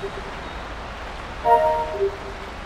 Thank you.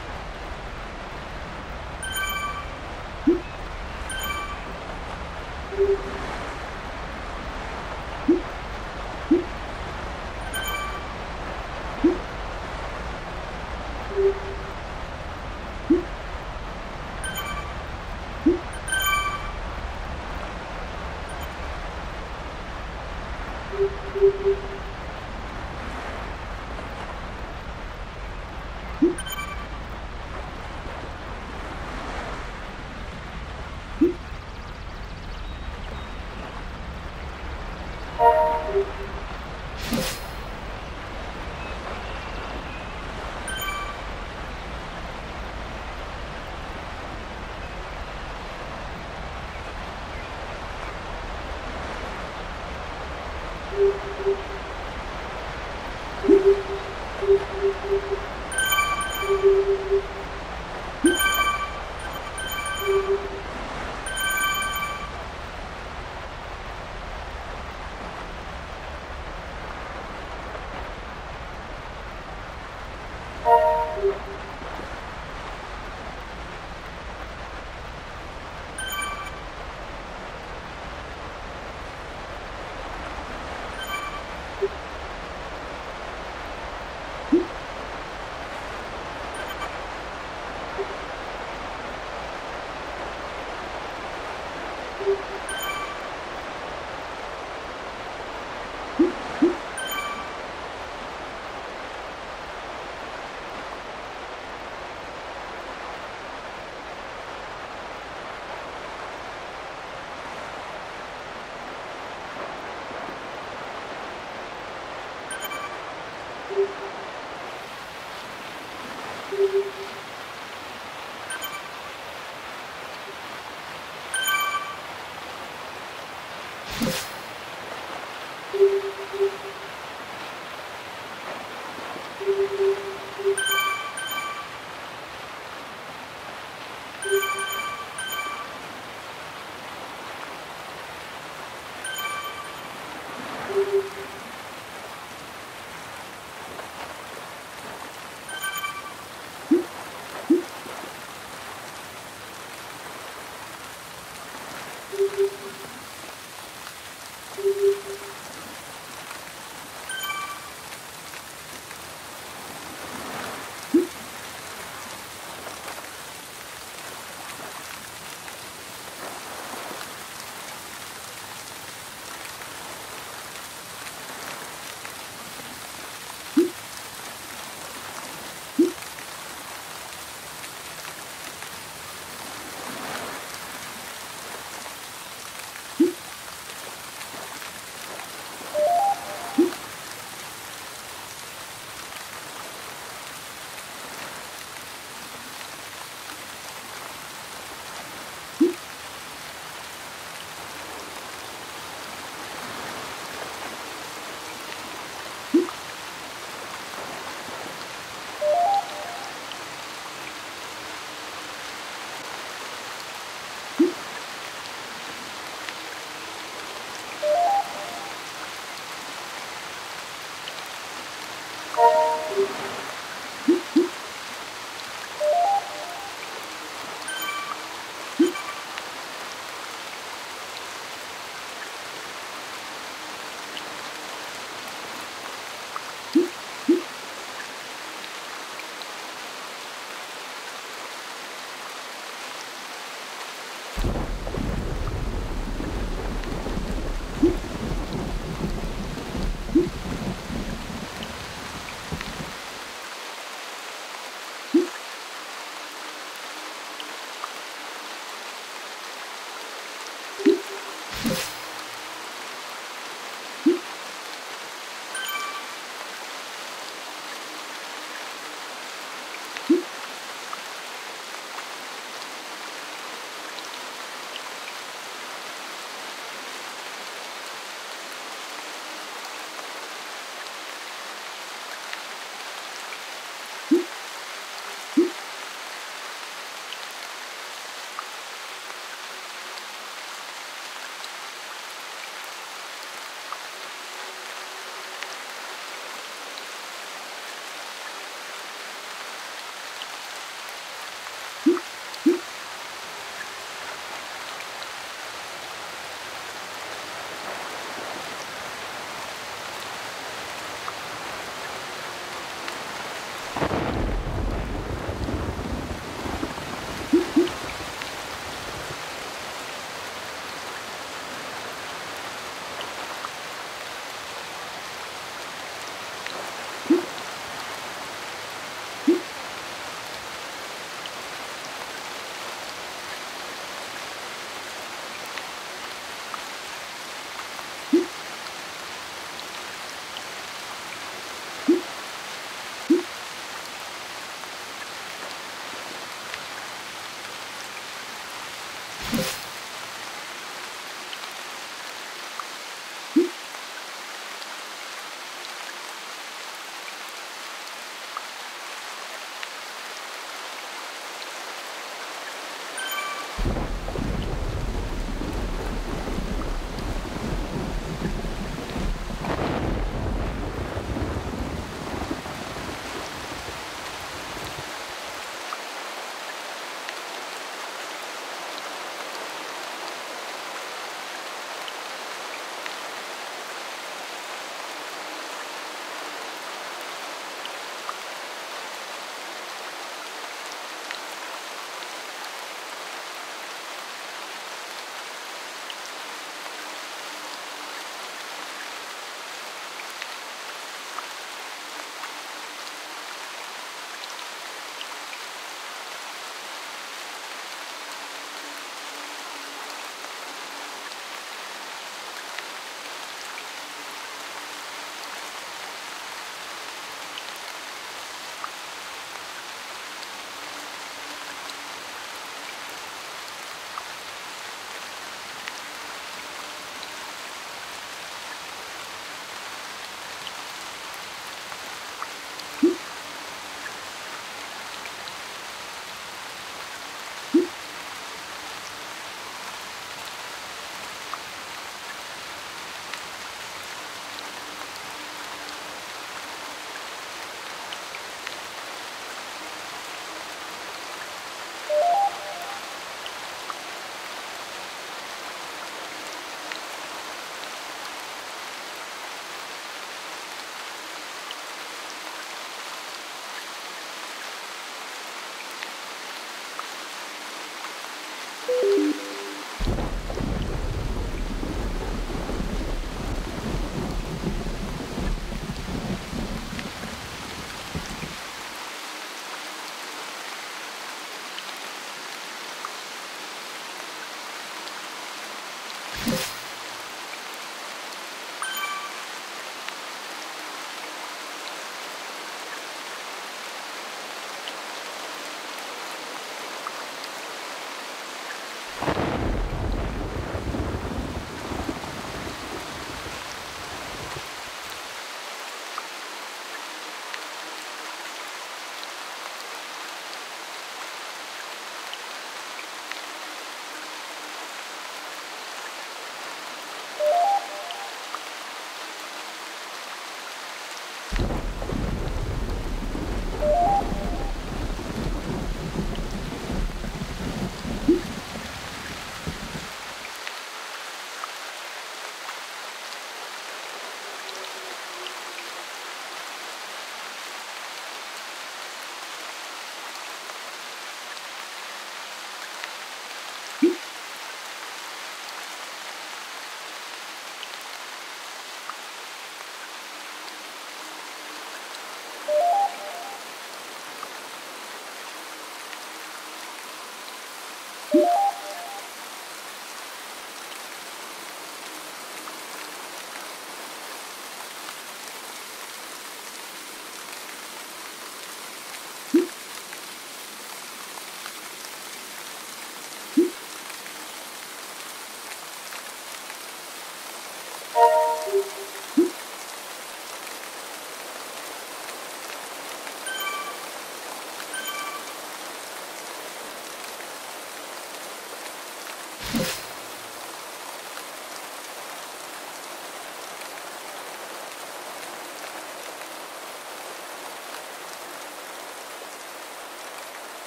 you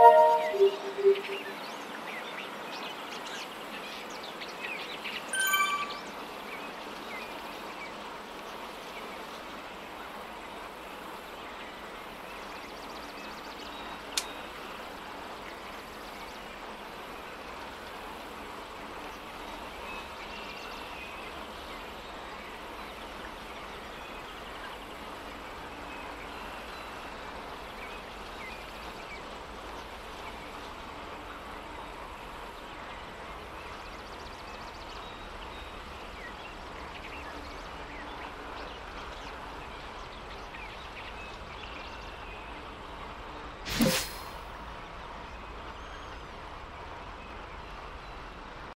You.